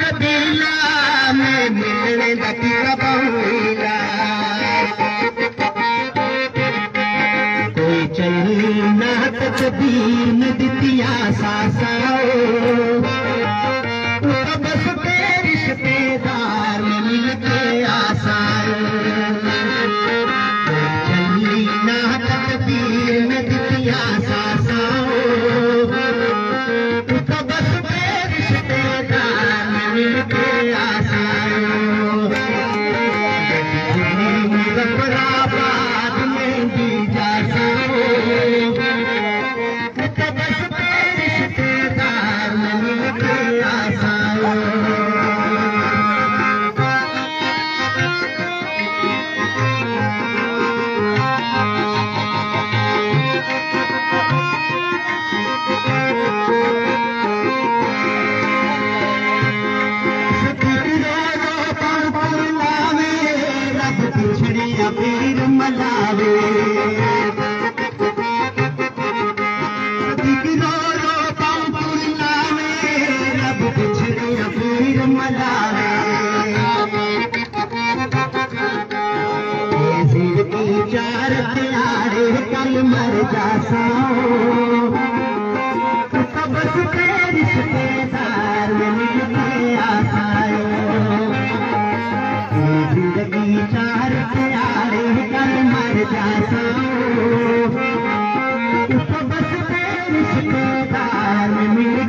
कबीला में मिलण लत कबा ते चङी न त बीन चारे कल मर जासेदार सयो ज़िंदगी चारे कल मर जास तूं त बस फ्रेरिसेदार मिल